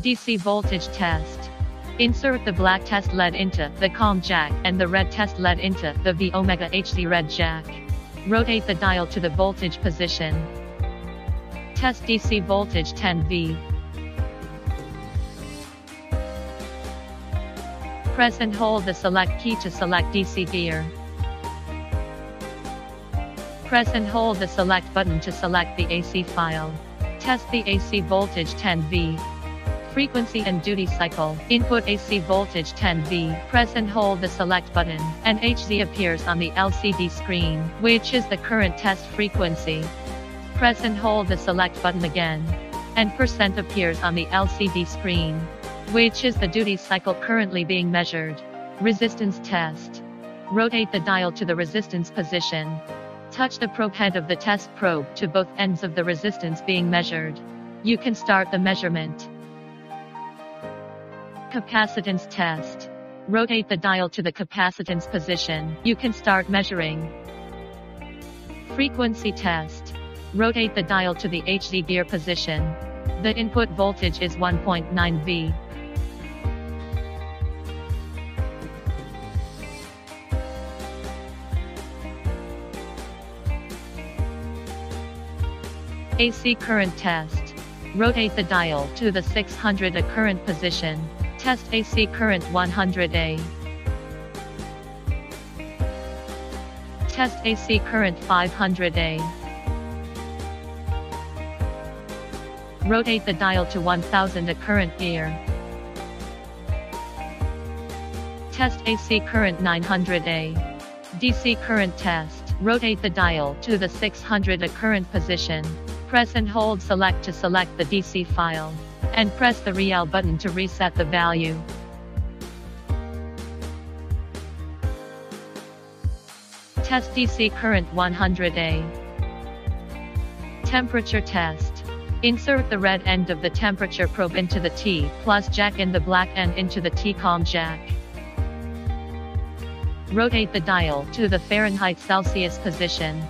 DC voltage test. Insert the black test lead into the COM jack and the red test lead into the V omega HZ red jack. Rotate the dial to the voltage position. Test DC voltage 10V. Press and hold the select key to select DC gear. Press and hold the select button to select the AC file. Test the AC voltage 10V. Frequency and duty cycle. Input AC voltage 10V. Press and hold the select button, and HZ appears on the LCD screen, which is the current test frequency. Press and hold the select button again, and percent appears on the LCD screen, which is the duty cycle currently being measured. Resistance test. Rotate the dial to the resistance position. Touch the probe head of the test probe to both ends of the resistance being measured. You can start the measurement. Capacitance test. Rotate the dial to the capacitance position. You can start measuring. Frequency test. Rotate the dial to the HZ gear position. The input voltage is 1.9 V. AC current test. Rotate the dial to the 600 A current position. Test AC current 100A. Test AC current 500A. Rotate the dial to 1000 A current gear. Test AC current 900A. DC current test. Rotate the dial to the 600 A current position. Press and hold select to select the DC file. And press the REL button to reset the value. Test DC current 100A. Temperature test. Insert the red end of the temperature probe into the T plus jack and the black end into the T-COM jack. Rotate the dial to the Fahrenheit Celsius position.